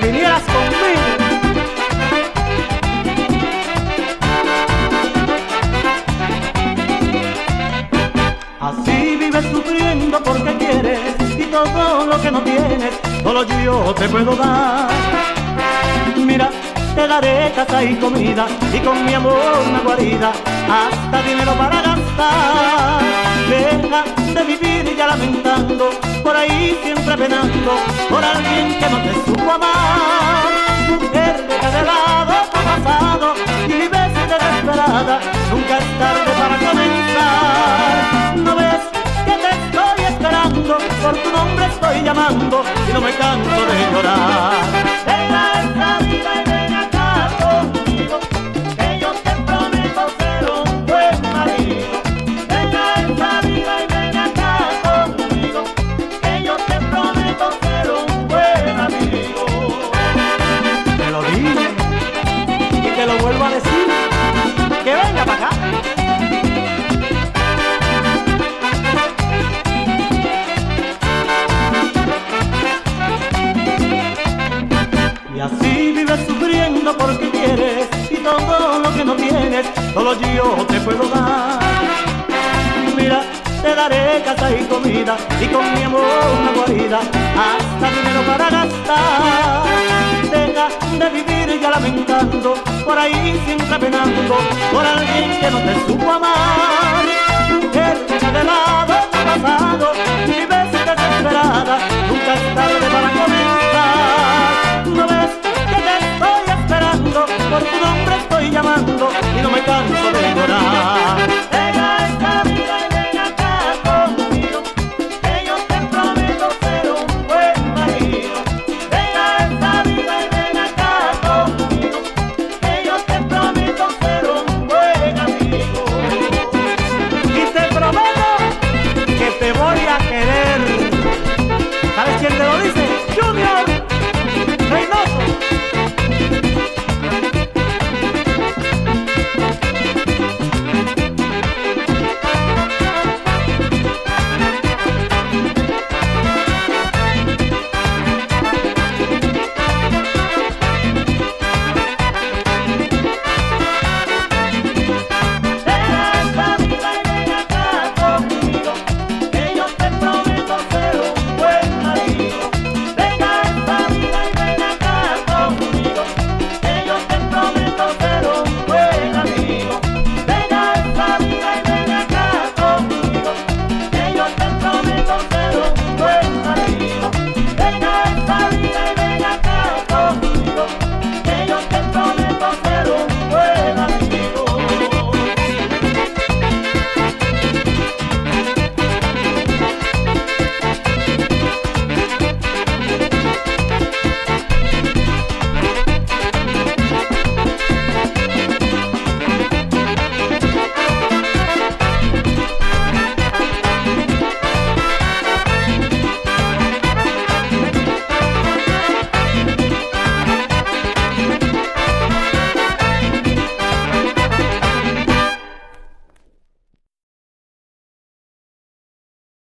que vinieras conmigo. Así vives sufriendo porque quieres y todo lo que no tienes, solo yo te puedo dar. Mira, te daré casa y comida y con mi amor una guarida, hasta dinero para gastar. Deja de vivir ya lamentando por ahí siempre penando, por alguien que no te supo amar. Mujer, deja de lado tu pasado y vive desesperada, nunca es tarde para comenzar. ¿No ves que te estoy esperando? Por tu nombre estoy llamando y no me canso de llorar. Porque quieres y todo lo que no tienes, solo yo te puedo dar. Mira, te daré casa y comida y con mi amor una guarida, hasta dinero para gastar de vivir y ya lamentando, por ahí siempre penando, por alguien que no te supo amar, mujer que de lado que te voy